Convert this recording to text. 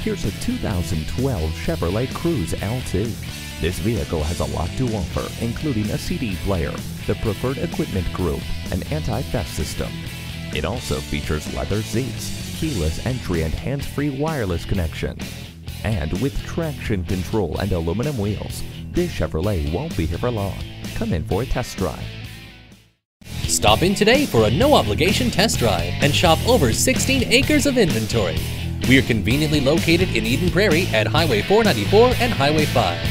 Here's a 2012 Chevrolet Cruze LT. This vehicle has a lot to offer, including a CD player, the preferred equipment group, an anti-theft system. It also features leather seats, keyless entry and hands-free wireless connection. And with traction control and aluminum wheels, this Chevrolet won't be here for long. Come in for a test drive. Stop in today for a no obligation test drive and shop over 16 acres of inventory. We are conveniently located in Eden Prairie at Highway 494 and Highway 5.